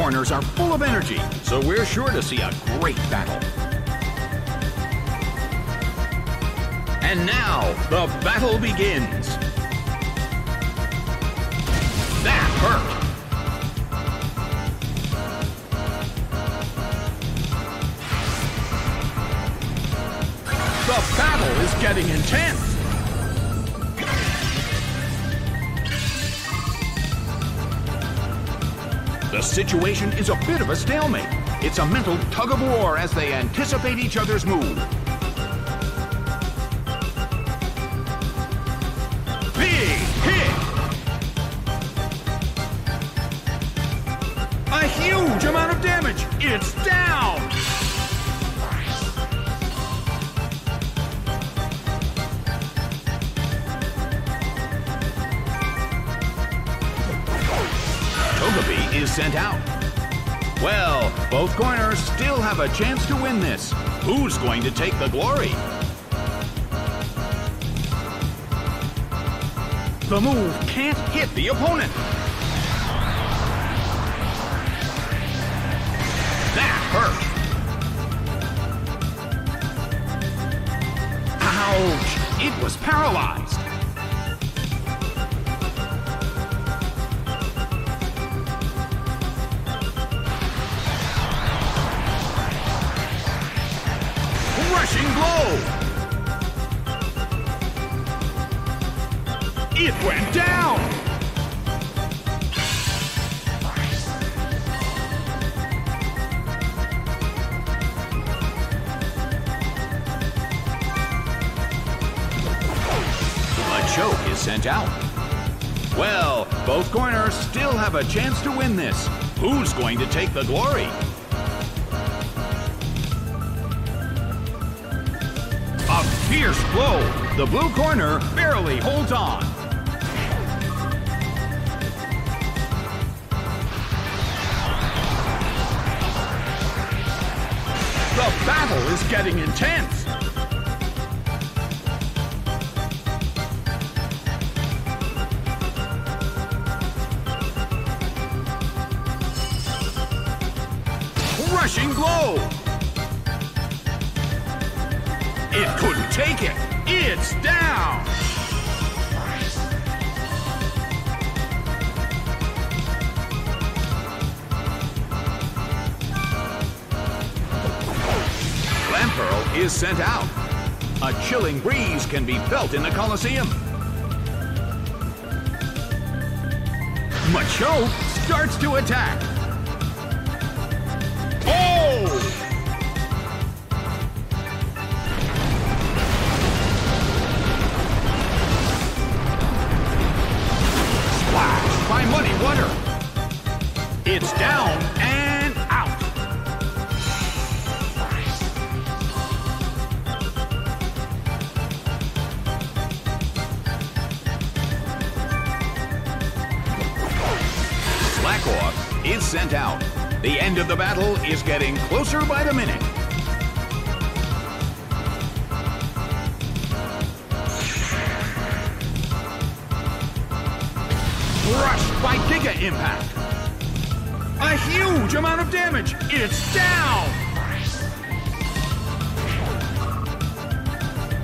corners are full of energy, so we're sure to see a great battle. And now, the battle begins. That hurt. The battle is getting intense. The situation is a bit of a stalemate. It's a mental tug of war as they anticipate each other's move. Have a chance to win this. Who's going to take the glory? The move can't hit the opponent. That hurt. Ouch! It was paralyzed. Sent out. Well, both corners still have a chance to win this. Who's going to take the glory? A fierce blow. The blue corner barely holds on. The battle is getting intense. Rushing blow. It couldn't take it. It's down. Clamperl is sent out. A chilling breeze can be felt in the Colosseum. Machoke starts to attack. Is getting closer by the minute. Crushed by Giga Impact. A huge amount of damage. It's down.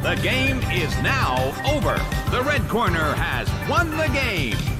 The game is now over. The red corner has won the game.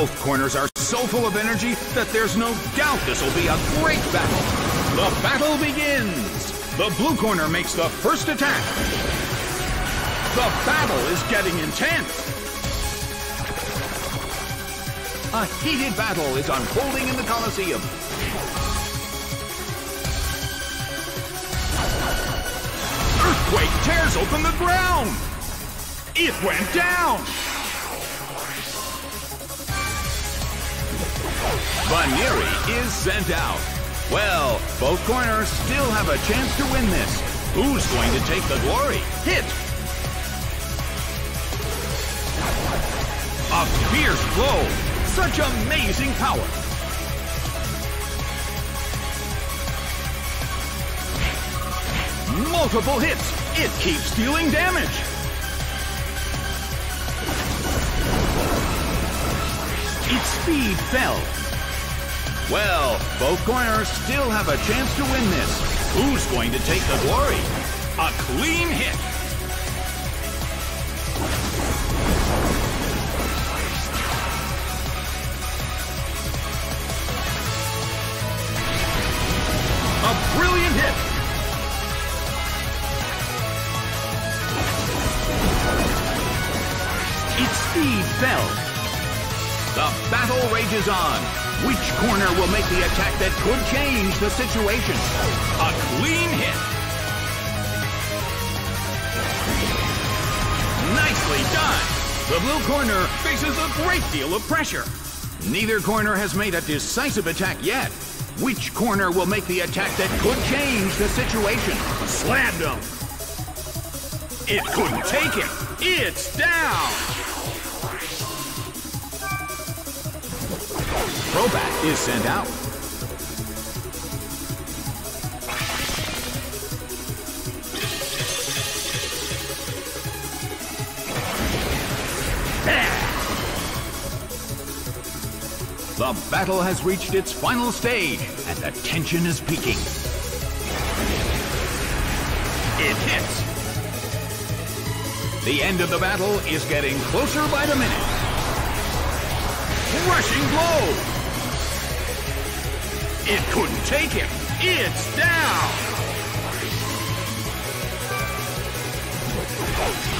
Both corners are so full of energy that there's no doubt this will be a great battle. The battle begins. The blue corner makes the first attack. The battle is getting intense. A heated battle is unfolding in the Colosseum. Earthquake tears open the ground. It went down. Baneri is sent out. Well, both corners still have a chance to win this. Who's going to take the glory? Hit! A fierce blow. Such amazing power. Multiple hits. It keeps dealing damage. Its speed fell. Well, both corners still have a chance to win this. Who's going to take the glory? A clean hit. A brilliant hit. Its speed fell. Battle rages on. Which corner will make the attack that could change the situation? A clean hit. Nicely done. The blue corner faces a great deal of pressure. Neither corner has made a decisive attack yet. Which corner will make the attack that could change the situation? Slammed him. It couldn't take it. It's down. Crobat is sent out. The battle has reached its final stage, and the tension is peaking. It hits. The end of the battle is getting closer by the minute. Rushing blow. It couldn't take him. It's down.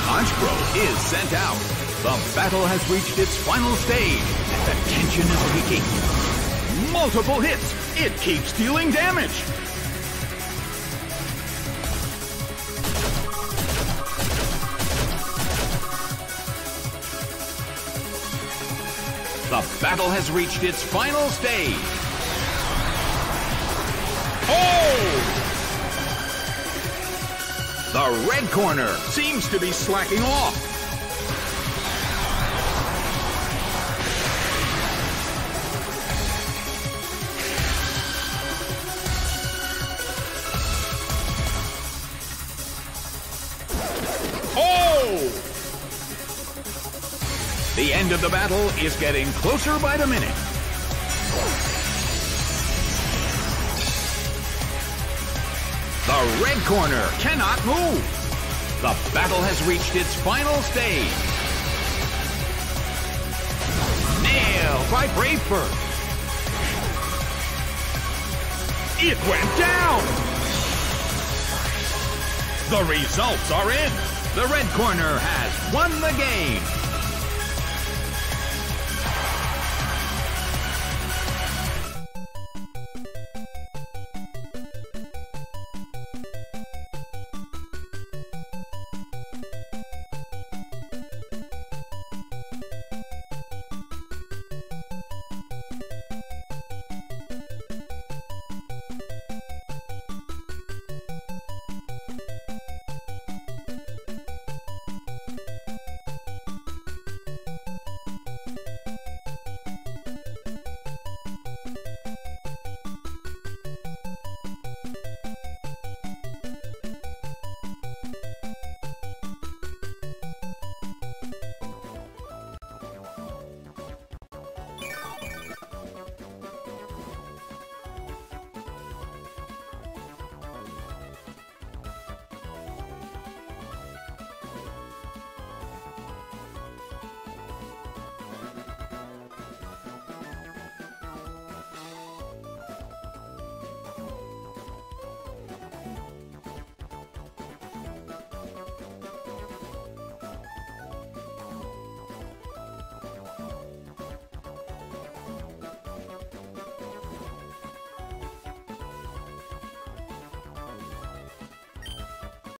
Honchkrow is sent out. The battle has reached its final stage, the tension is peaking. Multiple hits. It keeps dealing damage. The battle has reached its final stage. Oh! The red corner seems to be slacking off. Oh! The end of the battle is getting closer by the minute. The red corner cannot move. The battle has reached its final stage. Nailed by Bravebird. It went down. The results are in. The red corner has won the game.